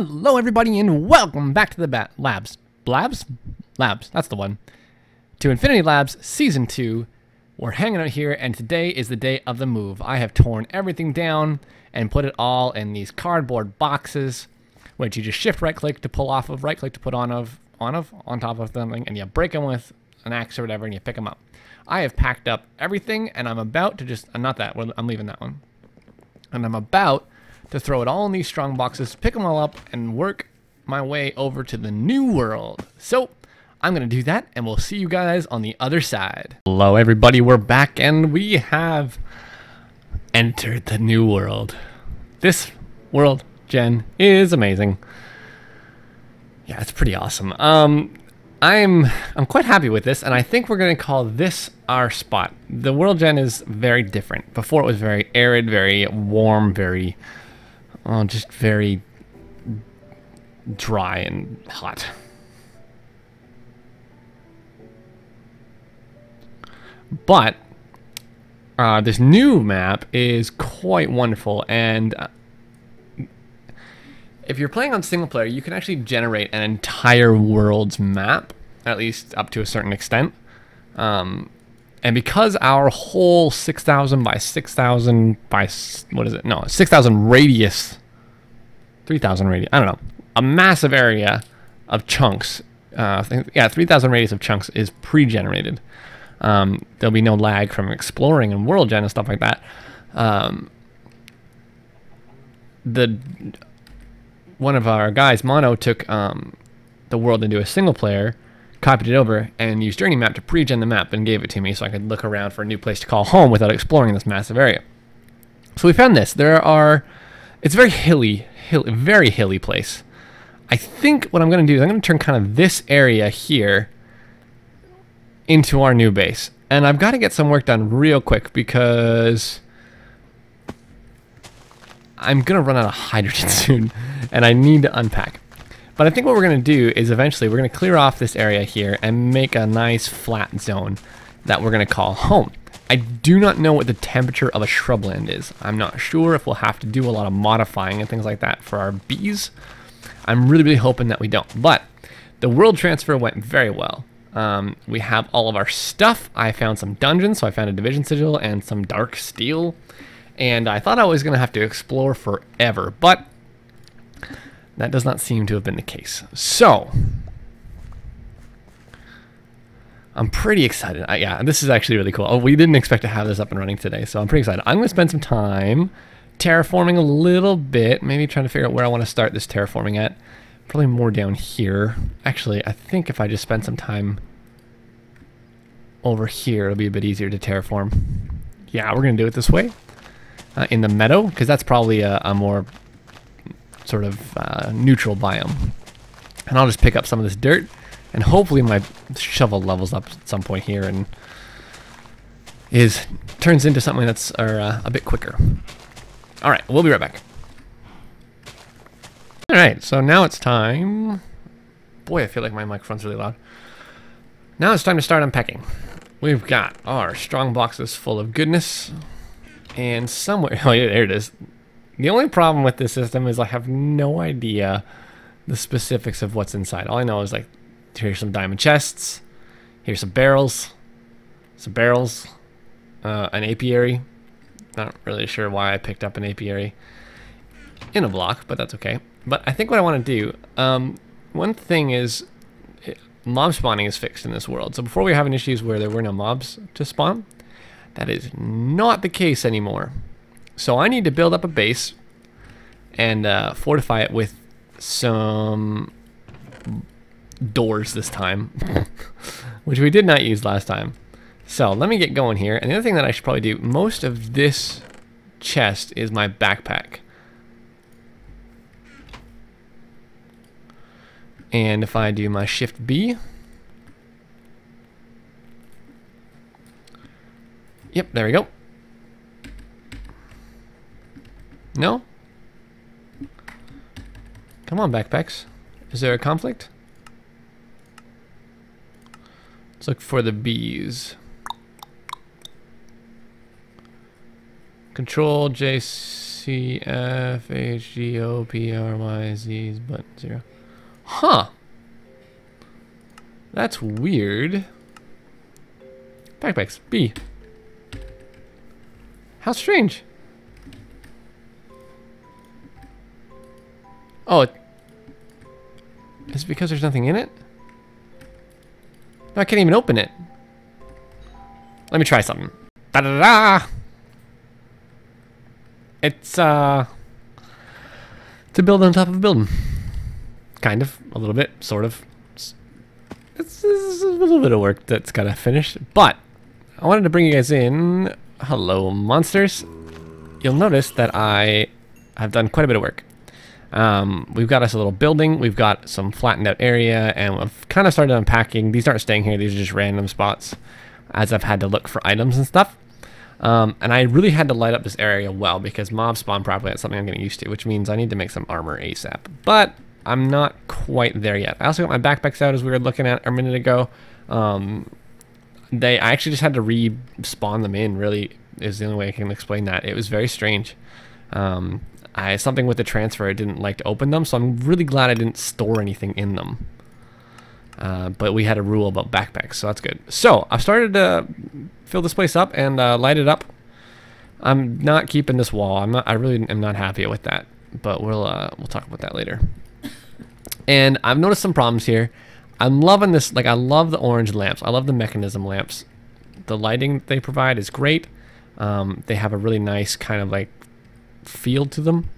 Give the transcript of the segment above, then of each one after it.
Hello, everybody, and welcome back to the ba- Labs. Labs? Labs, that's the one. To Infinity Labs Season 2. We're hanging out here, and today is the day of the move. I have torn everything down and put it all in these cardboard boxes, which you just shift right click to pull off of, right click to put on of, on of, on top of something, and you break them with an axe or whatever, and you pick them up. I have packed up everything, and I'm about to just, uh, not that, I'm leaving that one. And I'm about to throw it all in these strong boxes, pick them all up, and work my way over to the new world. So, I'm going to do that, and we'll see you guys on the other side. Hello, everybody. We're back, and we have entered the new world. This world, Jen, is amazing. Yeah, it's pretty awesome. Um, I'm I'm quite happy with this, and I think we're to call this our spot. The world gen is very different. Before it was very arid, very warm, very, oh, just very dry and hot. But uh, this new map is quite wonderful, and uh, if you're playing on single player, you can actually generate an entire world's map, at least up to a certain extent. Um, and because our whole 6,000 by 6,000 by, what is it? No, 6,000 radius, 3,000 radius, I don't know, a massive area of chunks, uh, yeah, 3,000 radius of chunks is pre-generated. Um, there'll be no lag from exploring and world gen and stuff like that. Um, the one of our guys, Mono, took um, the world into a single player, copied it over, and used JourneyMap to pre-gen the map and gave it to me so I could look around for a new place to call home without exploring this massive area. So we found this. There are, it's a very hilly, hilly very hilly place. I think what I'm going to do is I'm going to turn kind of this area here into our new base. And I've got to get some work done real quick because I'm going to run out of hydrogen soon and I need to unpack. But I think what we're going to do is eventually we're going to clear off this area here and make a nice flat zone that we're going to call home. I do not know what the temperature of a shrubland is. I'm not sure if we'll have to do a lot of modifying and things like that for our bees. I'm really, really hoping that we don't. But the world transfer went very well. Um, we have all of our stuff. I found some dungeons, so I found a division sigil and some dark steel. And I thought I was going to have to explore forever, but that does not seem to have been the case. So, I'm pretty excited. I, yeah, this is actually really cool. Oh, we didn't expect to have this up and running today, so I'm pretty excited. I'm going to spend some time terraforming a little bit, maybe trying to figure out where I want to start this terraforming at. Probably more down here. Actually, I think if I just spend some time over here, it'll be a bit easier to terraform. Yeah, we're going to do it this way. Uh, in the meadow, because that's probably a, a, more sort of uh, neutral biome. And I'll just pick up some of this dirt, and hopefully my shovel levels up at some point here and is turns into something that's uh, a bit quicker. All right, we'll be right back. All right, so now it's time. Boy, I feel like my microphone's really loud. Now it's time to start unpacking. We've got our strong boxes full of goodness. And somewhere, oh yeah, there it is. The only problem with this system is I have no idea the specifics of what's inside. All I know is like, here's some diamond chests. Here's some barrels. Some barrels. Uh, an apiary. Not really sure why I picked up an apiary in a block, but that's okay. But I think what I want to do, um, one thing is mob spawning is fixed in this world. So before we were having issues where there were no mobs to spawn, that is not the case anymore. So I need to build up a base and uh, fortify it with some doors this time, which we did not use last time. So let me get going here. And the other thing that I should probably do, most of this chest is my backpack. And if I do my shift B, yep, there we go. No? Come on, backpacks. Is there a conflict? Let's look for the bees. Control JC C F H G O P R Y Z but zero. Huh. That's weird. Backpacks. B. How strange. Oh, it, is it because there's nothing in it? I can't even open it. Let me try something. Da da da! It's, uh... To build on top of a building. Kind of. A little bit. Sort of. It's, it's, it's a little bit of work that's gotta finish. But, I wanted to bring you guys in. Hello, monsters. You'll notice that I have done quite a bit of work. Um, we've got us a little building. We've got some flattened out area, and we've kind of started unpacking. These aren't staying here. These are just random spots as I've had to look for items and stuff. Um, and I really had to light up this area well because mobs spawn properly. That's something I'm getting used to, which means I need to make some armor ASAP. But I'm not quite there yet. I also got my backpacks out as we were looking at a minute ago. Um, they I actually just had to respawn them in. Really is the only way I can explain that. It was very strange. Um, I something with the transfer I didn't like to open them, so I'm really glad I didn't store anything in them. Uh, but we had a rule about backpacks, so that's good. So I've started to fill this place up and uh, light it up. I'm not keeping this wall. I'm not. I really am not happy with that. But we'll uh, we'll talk about that later. And I've noticed some problems here. I'm loving this. Like I love the orange lamps. I love the Mekanism lamps. The lighting they provide is great. Um, they have a really nice kind of like feel to them.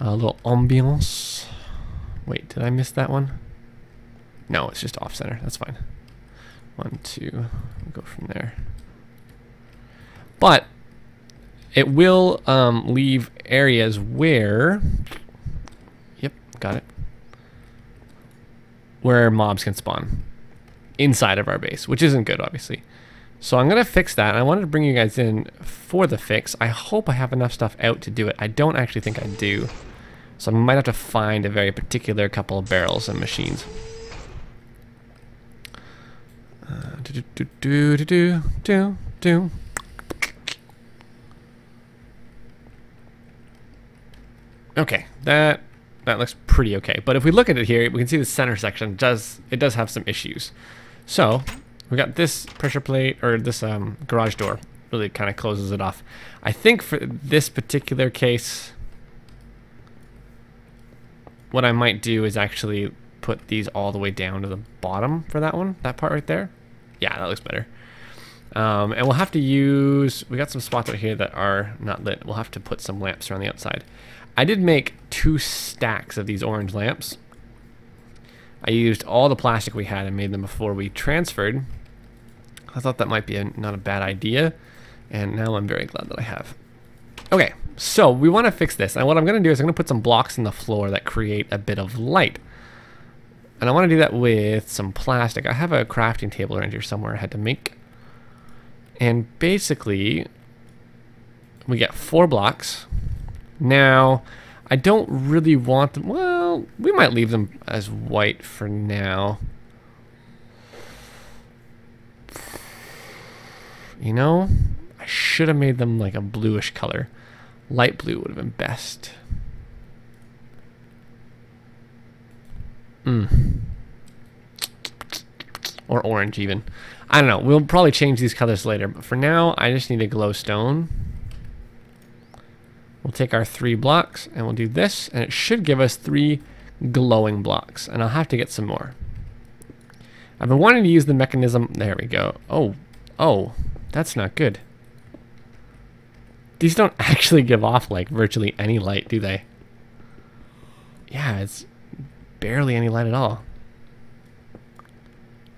A little ambiance. Wait, did I miss that one? No, it's just off center. That's fine. One, two, go from there. But it will um, leave areas where, yep, got it, where mobs can spawn inside of our base, which isn't good, obviously. So I'm going to fix that. I wanted to bring you guys in for the fix. I hope I have enough stuff out to do it. I don't actually think I do. So I might have to find a very particular couple of barrels and machines. Uh, do, do, do, do, do, do, do. Okay, that that looks pretty okay. But if we look at it here, we can see the center section does it does have some issues. So we got this pressure plate or this um, garage door really kind of closes it off. I think for this particular case, what I might do is actually put these all the way down to the bottom for that one, that part right there. Yeah, that looks better. Um, and we'll have to use, we got some spots out here that are not lit. We'll have to put some lamps around the outside. I did make two stacks of these orange lamps. I used all the plastic we had and made them before we transferred. I thought that might be a, not a bad idea. And now I'm very glad that I have. Okay, so we want to fix this. And what I'm going to do is I'm going to put some blocks in the floor that create a bit of light. And I want to do that with some plastic. I have a crafting table around here somewhere I had to make. And basically, we get four blocks. Now, I don't really want them. Well, we might leave them as white for now. You know, I should have made them like a bluish color. Light blue would have been best. Mm. Or orange even. I don't know. We'll probably change these colors later. But for now, I just need a glowstone. We'll take our three blocks and we'll do this. And it should give us three glowing blocks. And I'll have to get some more. I've been wanting to use the Mekanism. There we go. Oh, oh, that's not good. These don't actually give off like virtually any light, do they? Yeah, it's barely any light at all.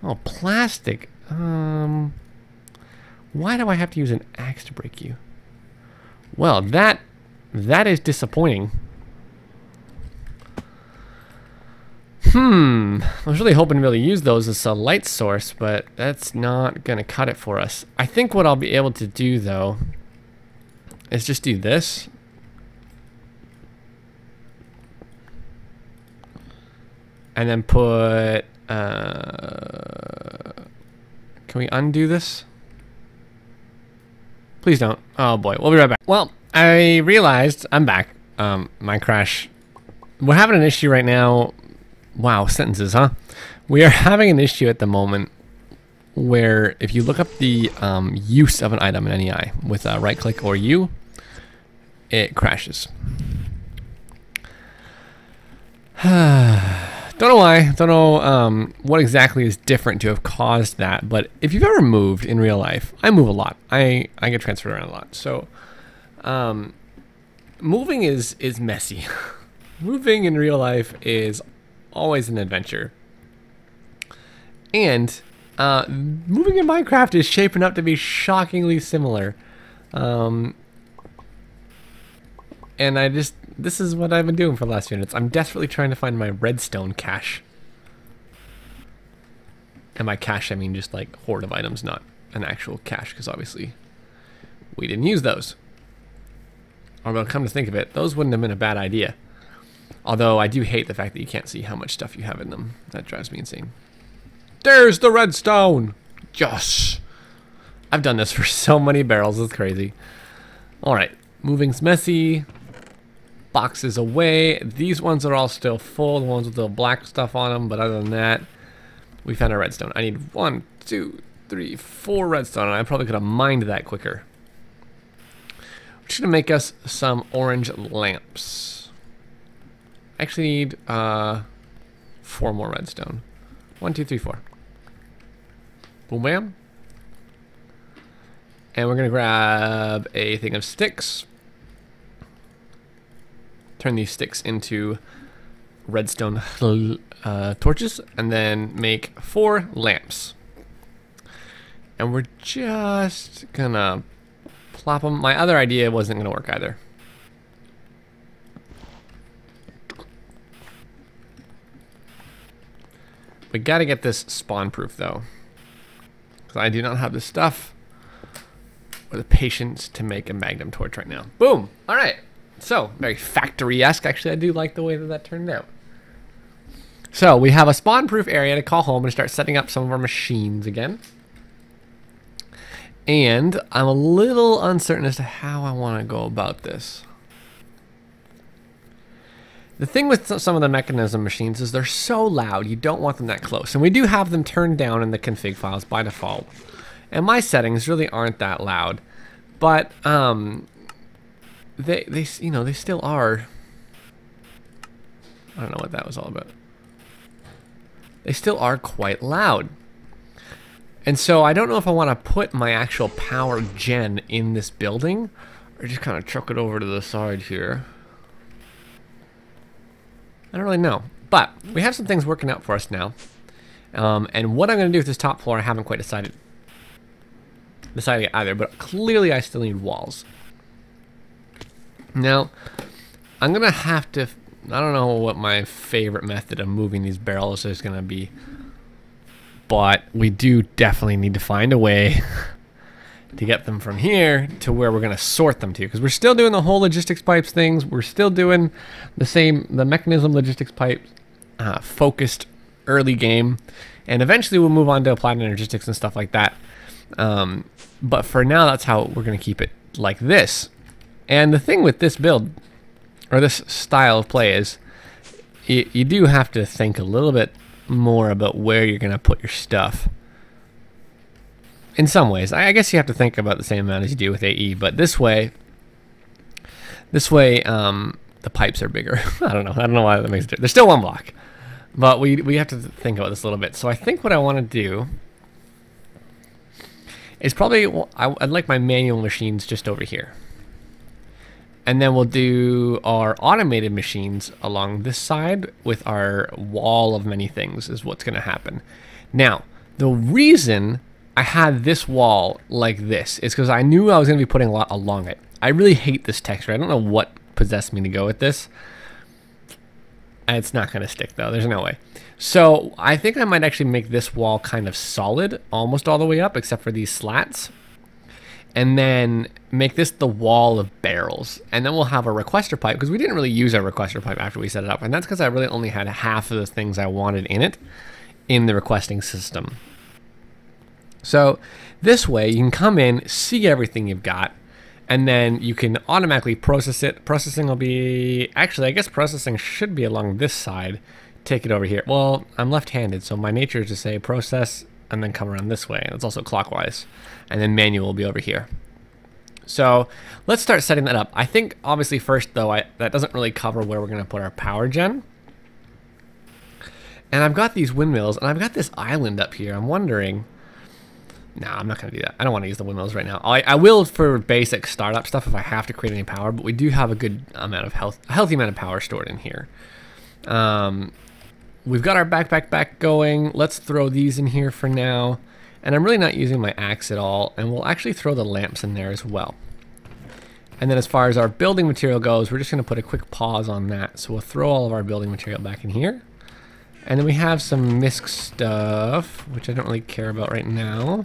Oh, plastic. Um, why do I have to use an axe to break you? Well, that that is disappointing. Hmm, I was really hoping to really use those as a light source, but that's not going to cut it for us. I think what I'll be able to do, though, is just do this. And then put... Uh, can we undo this? Please don't. Oh boy, we'll be right back. Well, I realized I'm back. Um, my crash. We're having an issue right now. Wow, sentences, huh? We are having an issue at the moment where if you look up the um, use of an item in NEI with a right click or U, it crashes. Don't know why. Don't know um, what exactly is different to have caused that. But if you've ever moved in real life, I move a lot. I, I get transferred around a lot. So um, moving is is messy. moving in real life is always an adventure. And uh, moving in Minecraft is shaping up to be shockingly similar. Um, and I just, this is what I've been doing for the last few minutes. I'm desperately trying to find my redstone cache. And by cache, I mean just like hoard of items, not an actual cache, because obviously we didn't use those. Although, come to think of it, those wouldn't have been a bad idea. Although, I do hate the fact that you can't see how much stuff you have in them. That drives me insane. There's the redstone! Yes! I've done this for so many barrels, it's crazy. Alright, moving's messy. Boxes away. These ones are all still full, the ones with the black stuff on them, but other than that, we found a redstone. I need one, two, three, four redstone, and I probably could have mined that quicker. Just gonna make us some orange lamps. I actually need uh, four more redstone. One, two, three, four. Boom bam. And we're to grab a thing of sticks. Turn these sticks into redstone uh, torches. And then make four lamps. And we're just to plop them. My other idea wasn't going to work either. We got to get this spawn proof though. Because I do not have the stuff or the patience to make a magnum torch right now. Boom! All right. So, very factory-esque. Actually, I do like the way that that turned out. So, we have a spawn-proof area to call home and start setting up some of our machines again. And I'm a little uncertain as to how I want to go about this. The thing with some of the Mekanism machines is they're so loud, you don't want them that close. And we do have them turned down in the config files by default. And my settings really aren't that loud. But, um, they, they, you know, they still are. I don't know what that was all about. They still are quite loud. And so I don't know if I want to put my actual power gen in this building or just kind of chuck it over to the side here. I don't really know. But we have some things working out for us now. Um, and what I'm going to do with this top floor, I haven't quite decided decided either, but clearly I still need walls. Now, I'm going to have to, I don't know what my favorite method of moving these barrels is going to be, but we do definitely need to find a way to get them from here to where we're going to sort them to because we're still doing the whole logistics pipes things. We're still doing the same the Mekanism logistics pipe uh, focused early game. And eventually we'll move on to applied energistics and stuff like that. Um, but for now that's how we're going to keep it like this. And the thing with this build or this style of play is you, you do have to think a little bit more about where you're going to put your stuff in some ways. I, guess you have to think about the same amount as you do with AE, but this way, this way, um, the pipes are bigger. I don't know. I don't know why that makes it. There's still one block, but we we have to think about this a little bit. So I think what I want to do is probably I'd like my manual machines just over here. And then we'll do our automated machines along this side with our wall of many things is what's going to happen. Now, the reason I had this wall like this is because I knew I was going to be putting a lot along it. I really hate this texture. I don't know what possessed me to go with this. It's not going to stick though. There's no way. So I think I might actually make this wall kind of solid almost all the way up except for these slats. And then make this the wall of barrels. And then we'll have a requester pipe because we didn't really use our requester pipe after we set it up. And that's because I really only had half of the things I wanted in it in the requesting system. So this way you can come in, see everything you've got, and then you can automatically process it. Processing will be, actually, I guess processing should be along this side. Take it over here. Well, I'm left-handed, so my nature is to say process and then come around this way. It's also clockwise. And then manual will be over here. So let's start setting that up. I think obviously first though, I, that doesn't really cover where we're gonna put our power gen. And I've got these windmills and I've got this island up here. I'm wondering, no, nah, I'm not gonna do that. I don't wanna use the windmills right now. I, I will for basic startup stuff if I have to create any power, but we do have a good amount of health, a healthy amount of power stored in here. Um, we've got our backpack back going. Let's throw these in here for now. And I'm really not using my axe at all, and we'll actually throw the lamps in there as well. And then as far as our building material goes, we're just going to put a quick pause on that. So we'll throw all of our building material back in here. And then we have some misc stuff, which I don't really care about right now.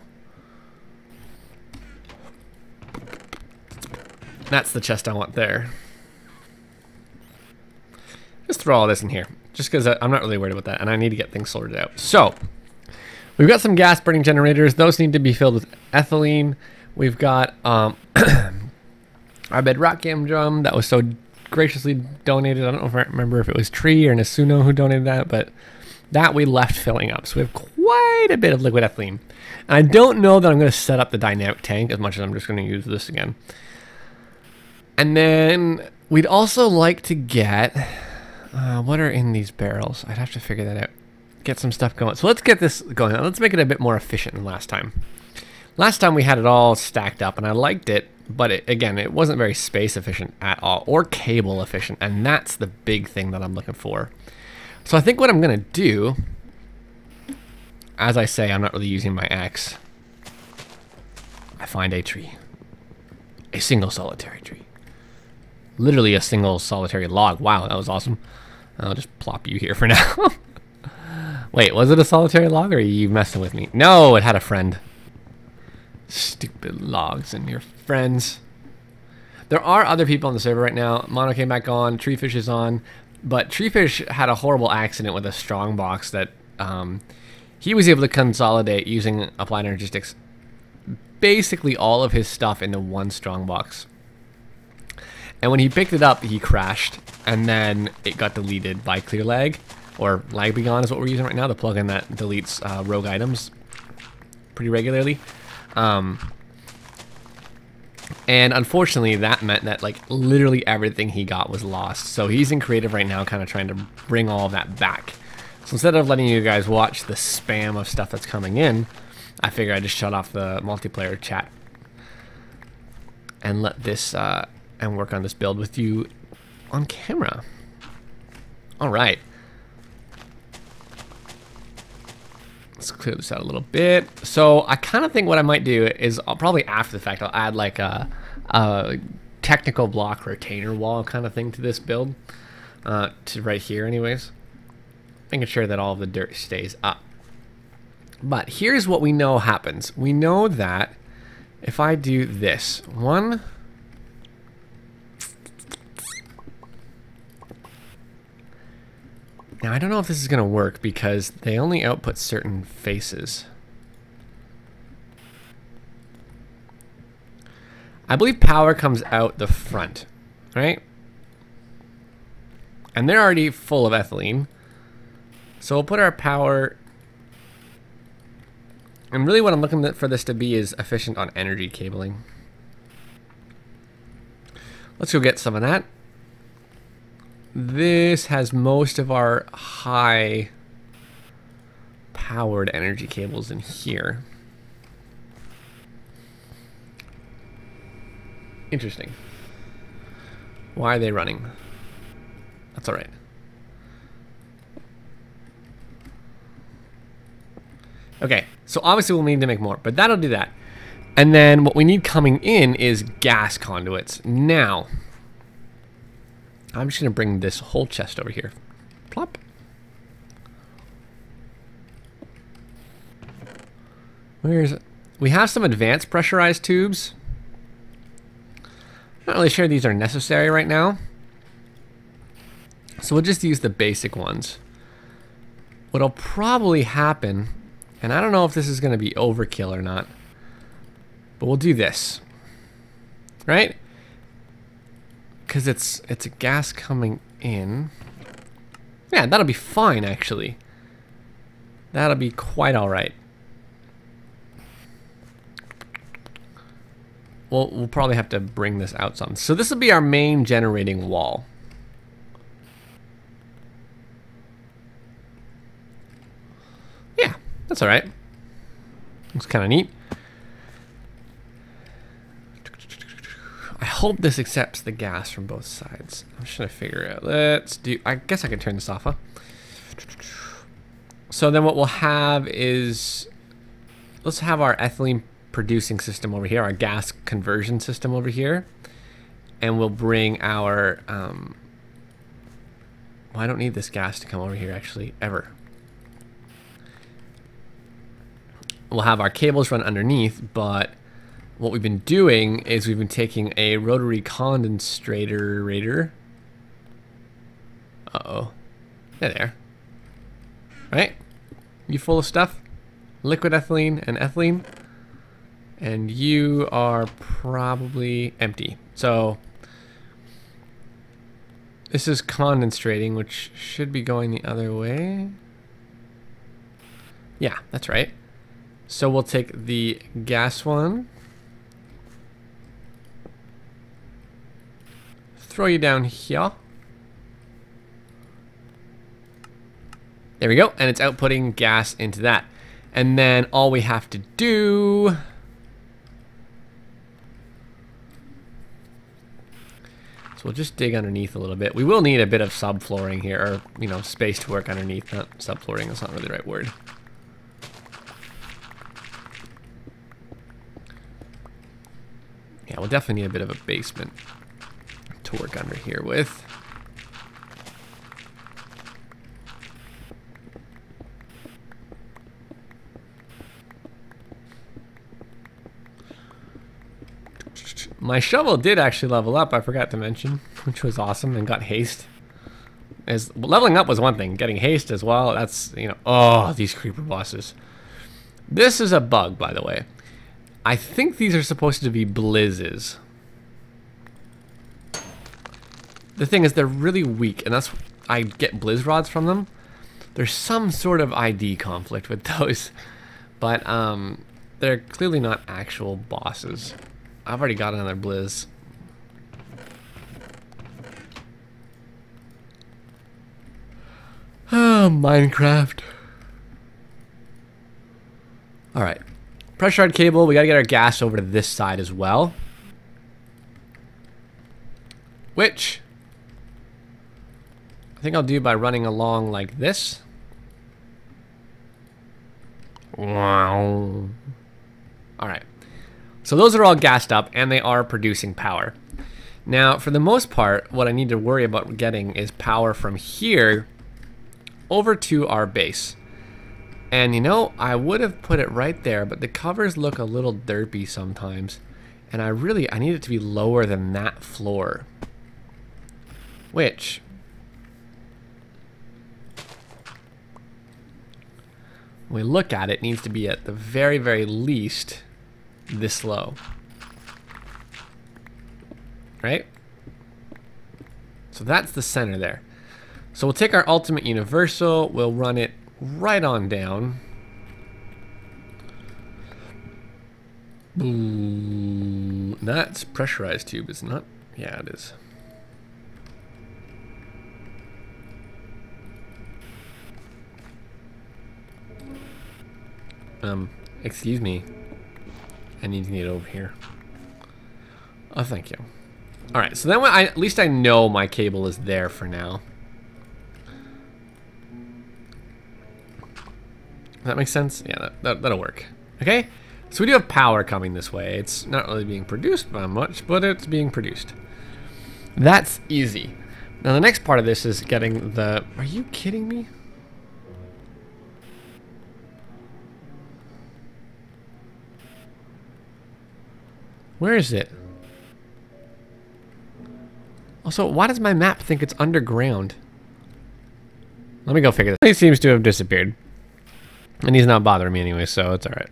That's the chest I want there. Just throw all this in here, just because I'm not really worried about that, and I need to get things sorted out. So, We've got some gas burning generators. Those need to be filled with ethylene. We've got um, our bedrockium drum that was so graciously donated. I don't know if I remember if it was Tree or Nasuno who donated that, but that we left filling up. So we have quite a bit of liquid ethylene. And I don't know that I'm going to set up the dynamic tank as much as I'm just going to use this again. And then we'd also like to get... Uh, what are in these barrels? I'd have to figure that out get some stuff going. So let's get this going. Let's make it a bit more efficient than last time. Last time we had it all stacked up and I liked it, but it, again, it wasn't very space efficient at all or cable efficient. And that's the big thing that I'm looking for. So I think what I'm going to do, as I say, I'm not really using my axe. I find a tree. A single solitary tree. Literally a single solitary log. Wow, that was awesome. I'll just plop you here for now. Wait, was it a solitary log or are you messing with me? No, it had a friend. Stupid logs and your friends. There are other people on the server right now. Mono came back on, Treefish is on, but Treefish had a horrible accident with a strong box that um, he was able to consolidate using Applied Energistics basically all of his stuff into one strong box. And when he picked it up, he crashed, and then it got deleted by ClearLag or LagBegone is what we're using right now, the plugin that deletes uh, rogue items pretty regularly. Um, and unfortunately, that meant that like literally everything he got was lost. So he's in creative right now, kind of trying to bring all of that back. So instead of letting you guys watch the spam of stuff that's coming in, I figure I just shut off the multiplayer chat and let this uh, and work on this build with you on camera. All right. Let's clear this out a little bit. So I kind of think what I might do is I'll probably after the fact, I'll add like a, a technical block retainer wall kind of thing to this build. Uh, to right here anyways. Making sure that all the dirt stays up. But here's what we know happens. We know that if I do this, one, Now, I don't know if this is going to work because they only output certain faces. I believe power comes out the front, right? And they're already full of ethylene. So we'll put our power... And really what I'm looking for this to be is efficient on energy cabling. Let's go get some of that. This has most of our high powered energy cables in here. Interesting. Why are they running? That's all right. Okay, so obviously we'll need to make more, but that'll do that. And then what we need coming in is gas conduits. Now, I'm just going to bring this whole chest over here. Plop. Where's it? We have some advanced pressurized tubes. Not really sure these are necessary right now. So we'll just use the basic ones. What'll probably happen, and I don't know if this is going to be overkill or not, but we'll do this. right? Because it's it's a gas coming in. Yeah, that'll be fine actually. That'll be quite all right. Well, we'll probably have to bring this out some. So this will be our main generating wall. Yeah, that's all right. Looks kind of neat. I hope this accepts the gas from both sides. I'm just to figure it out. Let's do, I guess I can turn this off, huh? So then what we'll have is, let's have our ethylene producing system over here, our gas conversion system over here. And we'll bring our, um, well, I don't need this gas to come over here actually, ever. We'll have our cables run underneath, but what we've been doing is we've been taking a rotary condensator. Uh-oh. There, there. Right? You full of stuff? Liquid ethylene and ethylene? and you are probably empty. So this is condensating, which should be going the other way. Yeah, that's right. So we'll take the gas one. Throw you down here. There we go, and it's outputting gas into that. And then all we have to do So we'll just dig underneath a little bit. We will need a bit of subflooring here, or, you know, space to work underneath. Not subflooring, that's not really the right word. Yeah, we'll definitely need a bit of a basement to work under here with. My shovel did actually level up, I forgot to mention, which was awesome and got haste. As leveling up was one thing, getting haste as well, that's, you know, oh, these creeper bosses. This is a bug, by the way. I think these are supposed to be blizzes. The thing is, they're really weak, and that's I get blizz rods from them. There's some sort of ID conflict with those, but um, they're clearly not actual bosses. I've already got another Blizz. Oh, Minecraft. Alright. pressure Pressurized cable. We gotta get our gas over to this side as well. Which... I think I'll do by running along like this. Wow. Alright. So those are all gassed up and they are producing power. Now, for the most part, what I need to worry about getting is power from here over to our base. And you know, I would have put it right there, but the covers look a little derpy sometimes. And I really, I need it to be lower than that floor. Which, we look at it, needs to be at the very, very least this low. Right? So that's the center there. So we'll take our ultimate universal, we'll run it right on down. Ooh, that's pressurized tube, is not? Yeah, it is. Um, excuse me. I need to get over here. Oh, thank you. All right, so then I, at least I know my cable is there for now. Does that make sense? Yeah, that, that, that'll work. Okay, so we do have power coming this way. It's not really being produced by much, but it's being produced. That's easy. Now the next part of this is getting the... Are you kidding me? Where is it? Also, why does my map think it's underground? Let me go figure this. He seems to have disappeared. And he's not bothering me anyway, so it's alright.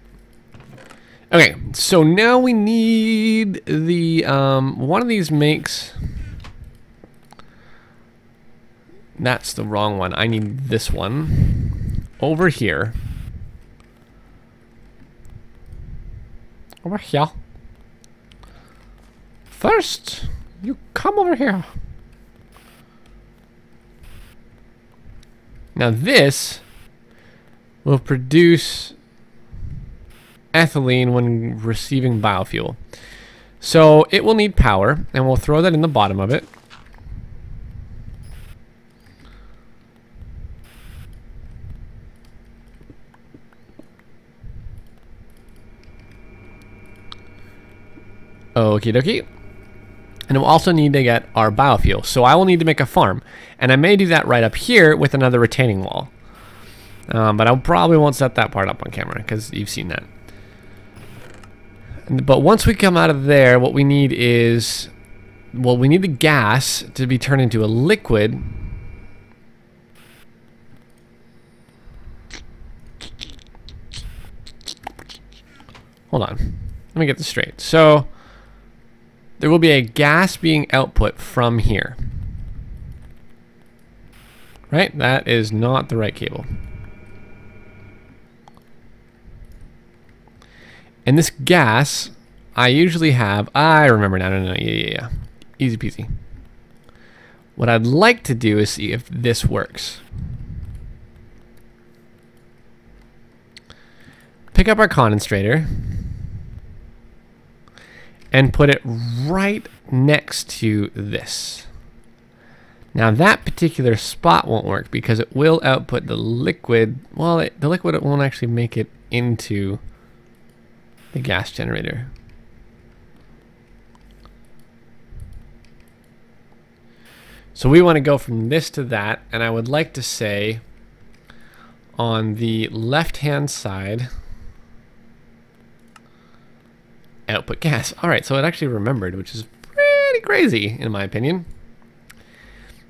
Okay, so now we need the, um, one of these makes, that's the wrong one. I need this one over here. Over here. First, you come over here. Now this will produce ethylene when receiving biofuel. So it will need power, and we'll throw that in the bottom of it. Okie dokie. And we'll also need to get our biofuel. So I will need to make a farm. And I may do that right up here with another retaining wall. Um, but I probably won't set that part up on camera because you've seen that. But once we come out of there, what we need is, well, we need the gas to be turned into a liquid. Hold on. Let me get this straight. So, there will be a gas being output from here. Right? That is not the right cable. And this gas, I usually have, I remember now, no, no, yeah, yeah, yeah. Easy peasy. What I'd like to do is see if this works. Pick up our condensator and put it right next to this. Now that particular spot won't work because it will output the liquid. Well, it, the liquid it won't actually make it into the gas generator. So we want to go from this to that, and I would like to say on the left-hand side, output gas. All right, so it actually remembered, which is pretty crazy in my opinion.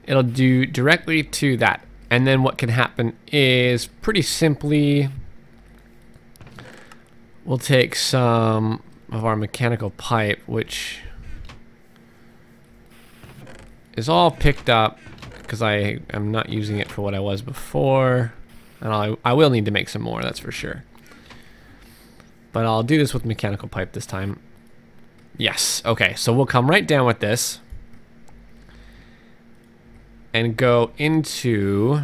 It'll do directly to that. And then what can happen is pretty simply We'll take some of our mechanical pipe, which is all picked up because I am not using it for what I was before. And I, I will need to make some more, that's for sure. But I'll do this with mechanical pipe this time. Yes, okay, so we'll come right down with this. And go into...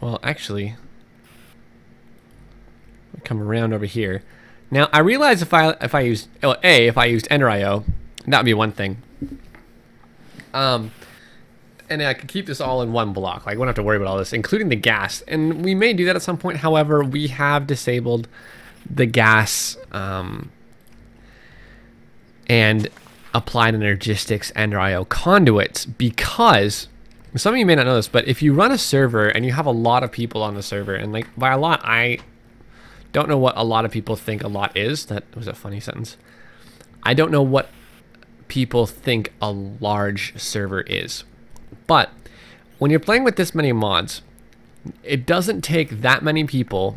Well, actually, come around over here. Now I realize if I if I used well, a if I used EnderIO, that would be one thing. Um, and I could keep this all in one block. Like I won't have to worry about all this, including the gas. And we may do that at some point. However, we have disabled the gas um, and applied Energistics EnderIO conduits because some of you may not know this, but if you run a server and you have a lot of people on the server, and like by a lot, I don't know what a lot of people think a lot is. That was a funny sentence. I don't know what people think a large server is. But when you're playing with this many mods, it doesn't take that many people,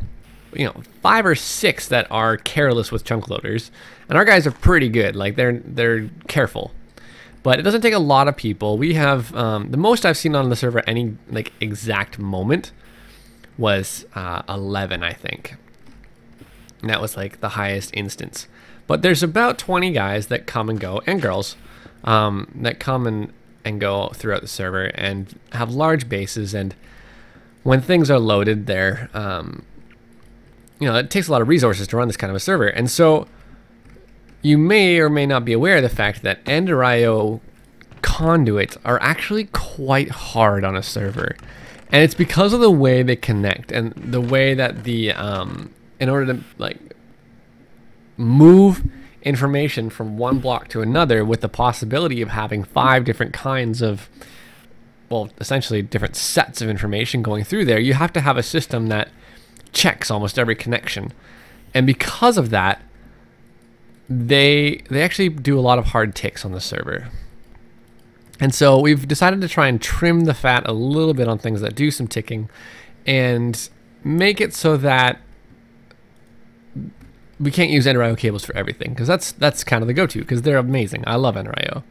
you know, five or six that are careless with chunk loaders. And our guys are pretty good. Like they're they're careful. But it doesn't take a lot of people. We have um, the most I've seen on the server any like exact moment was uh, 11, I think. And that was like the highest instance. But there's about 20 guys that come and go, and girls, um, that come and, and go throughout the server and have large bases. And when things are loaded there, um, you know, it takes a lot of resources to run this kind of a server. And so you may or may not be aware of the fact that EnderIO conduits are actually quite hard on a server. And it's because of the way they connect and the way that the um, in order to like move information from one block to another with the possibility of having five different kinds of well essentially different sets of information going through there you have to have a system that checks almost every connection. And because of that they they actually do a lot of hard ticks on the server. And so we've decided to try and trim the fat a little bit on things that do some ticking and make it so that we can't use EnderIO cables for everything because that's that's kind of the go-to because they're amazing. I love EnderIO.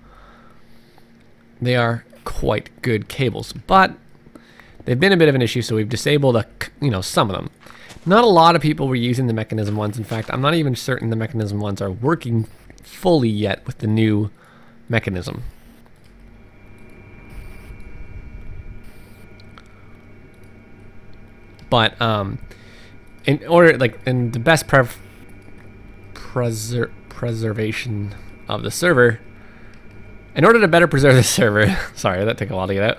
They are quite good cables, but they've been a bit of an issue, so we've disabled a, you know some of them. Not a lot of people were using the Mekanism ones. In fact, I'm not even certain the Mekanism ones are working fully yet with the new Mekanism. But um, in order, like, in the best prev preser preservation of the server, in order to better preserve the server, sorry, that took a while to get out.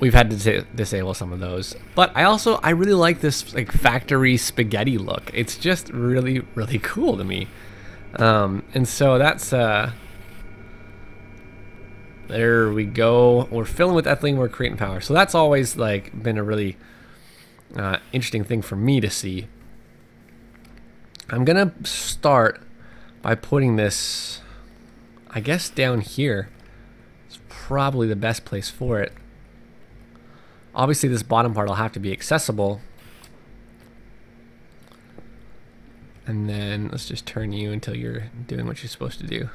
We've had to dis disable some of those, but I also I really like this like factory spaghetti look. It's just really really cool to me, um, and so that's uh. There we go. We're filling with ethylene. We're creating power. So that's always like been a really uh, interesting thing for me to see. I'm gonna start by putting this, I guess, down here. It's probably the best place for it. Obviously, this bottom part will have to be accessible. And then let's just turn you until you're doing what you're supposed to do.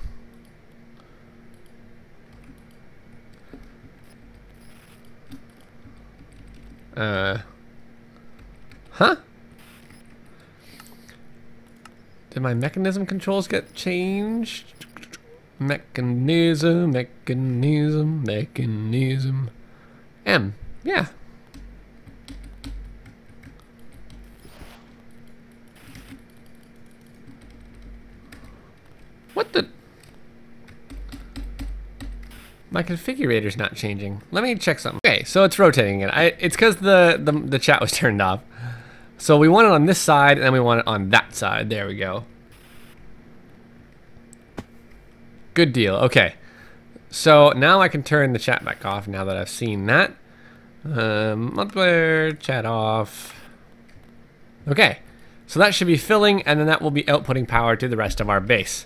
Uh, Huh? Did my Mekanism controls get changed? Mekanism, Mekanism, Mekanism. M. Yeah. What the? My configurator's not changing. Let me check something. Okay, so it's rotating it. I, it's because the, the the chat was turned off. So we want it on this side, and then we want it on that side. There we go. Good deal. Okay. So now I can turn the chat back off now that I've seen that. Um, multiplayer, chat off. Okay. So that should be filling, and then that will be outputting power to the rest of our base.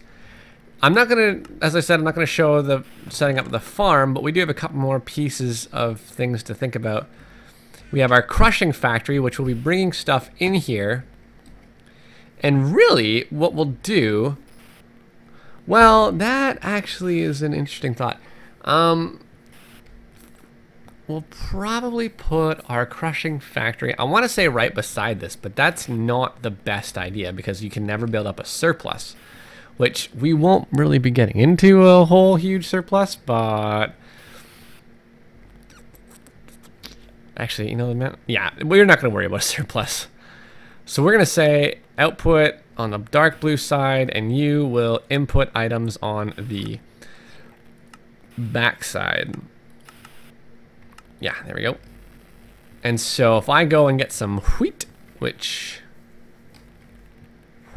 I'm not going to, as I said, I'm not going to show the setting up the farm, but we do have a couple more pieces of things to think about. We have our crushing factory, which will be bringing stuff in here. And really, what we'll do... Well, that actually is an interesting thought. Um, we'll probably put our crushing factory... I want to say right beside this, but that's not the best idea because you can never build up a surplus. Which we won't really be getting into a whole huge surplus, but Actually, you know, the amount? yeah, we're not going to worry about surplus. So we're going to say output on the dark blue side, and you will input items on the back side. Yeah, there we go. And so if I go and get some wheat, which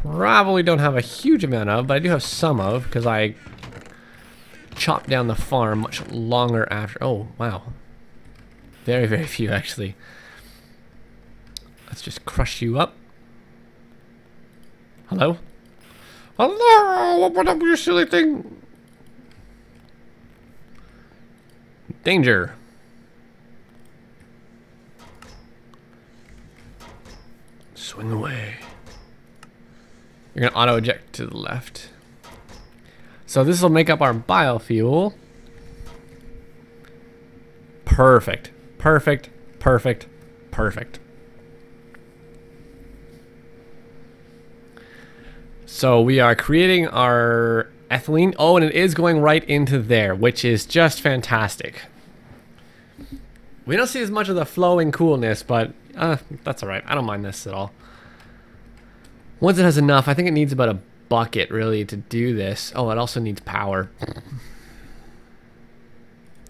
probably don't have a huge amount of, but I do have some of because I chopped down the farm much longer after. Oh, wow. Very, very few, actually. Let's just crush you up. Hello? Hello! Open up your silly thing! Danger! Swing away. You're gonna auto-eject to the left. So this will make up our biofuel. Perfect. Perfect, perfect, perfect. So we are creating our ethylene. Oh, and it is going right into there, which is just fantastic. We don't see as much of the flowing coolness, but uh, that's all right. I don't mind this at all. Once it has enough, I think it needs about a bucket, really, to do this. Oh, it also needs power.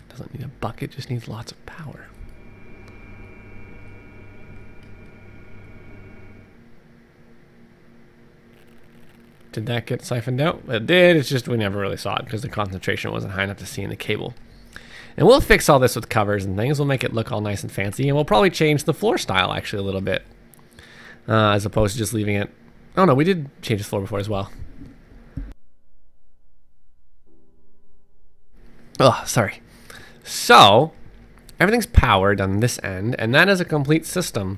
Doesn't need a bucket, just needs lots of power. Did that get siphoned out? It did. It's just we never really saw it because the concentration wasn't high enough to see in the cable. And we'll fix all this with covers and things. We'll make it look all nice and fancy. And we'll probably change the floor style actually a little bit. Uh, as opposed to just leaving it. Oh no, we did change the floor before as well. Oh, sorry. So, everything's powered on this end. And that is a complete system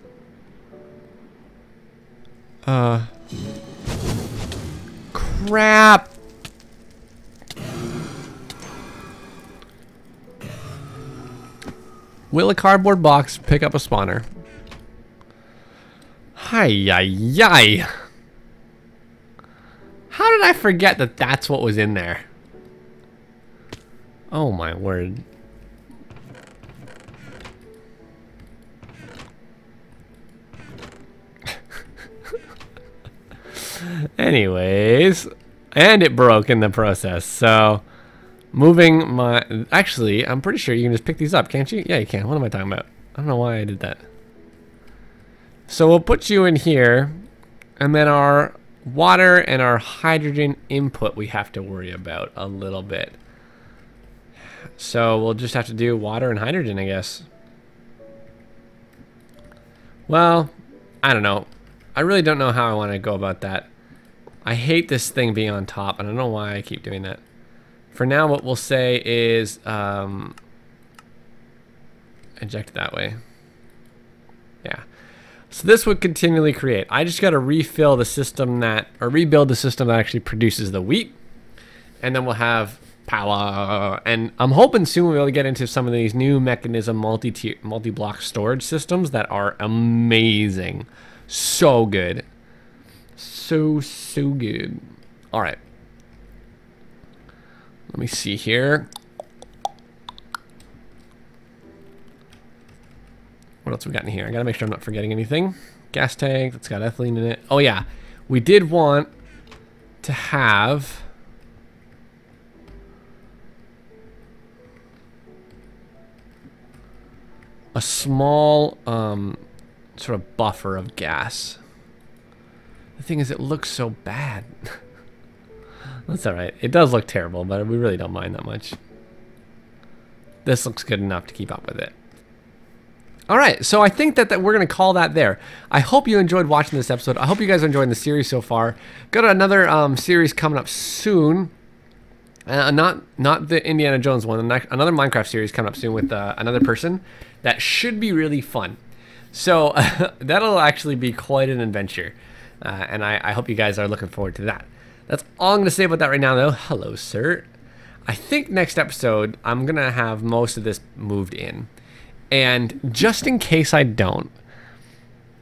Uh... Crap! Will a cardboard box pick up a spawner? Hi, yi, yi. How did I forget that that's what was in there? Oh my word. Anyways, and it broke in the process. So, moving my... Actually, I'm pretty sure you can just pick these up, can't you? Yeah, you can. What am I talking about? I don't know why I did that. So we'll put you in here, and then our water and our hydrogen input we have to worry about a little bit. So we'll just have to do water and hydrogen, I guess. Well, I don't know. I really don't know how I want to go about that. I hate this thing being on top, and I don't know why I keep doing that. For now, what we'll say is um, inject it that way. Yeah. So this would continually create. I just got to refill the system that, or rebuild the system that actually produces the wheat. And then we'll have power. And I'm hoping soon we'll be able to get into some of these new Mekanism multi multi-block storage systems that are amazing. So good. So, so good. All right. Let me see here. What else we got in here? I gotta make sure I'm not forgetting anything. Gas tank, that's got ethylene in it. Oh yeah, we did want to have... a small um, sort of buffer of gas. The thing is, it looks so bad. That's alright. It does look terrible, but we really don't mind that much. This looks good enough to keep up with it. All right, so I think that, that we're going to call that there. I hope you enjoyed watching this episode. I hope you guys are enjoying the series so far. Got another um, series coming up soon. Uh, not not the Indiana Jones one. Another Minecraft series coming up soon with uh, another person. That should be really fun. So uh, that'll actually be quite an adventure. Uh, and I, I hope you guys are looking forward to that. That's all I'm going to say about that right now, though. Hello, sir. I think next episode, I'm going to have most of this moved in. And just in case I don't,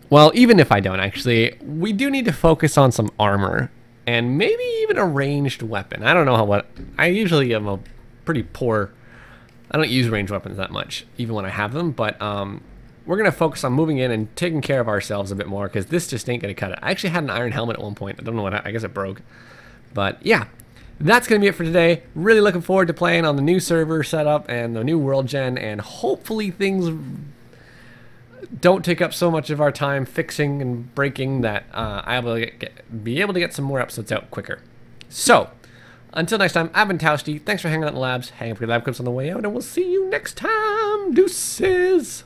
well, even if I don't actually, we do need to focus on some armor and maybe even a ranged weapon. I don't know how what I usually am a pretty poor. I don't use ranged weapons that much, even when I have them. But um, we're gonna focus on moving in and taking care of ourselves a bit more because this just ain't gonna cut it. I actually had an iron helmet at one point. I don't know what I guess it broke, but yeah, that's going to be it for today. Really looking forward to playing on the new server setup and the new world gen, and hopefully things don't take up so much of our time fixing and breaking that uh, I will get, be able to get some more episodes out quicker. So, until next time, I've been Towsty. Thanks for hanging out in the labs. Hang up your lab clips on the way out, and we'll see you next time. Deuces.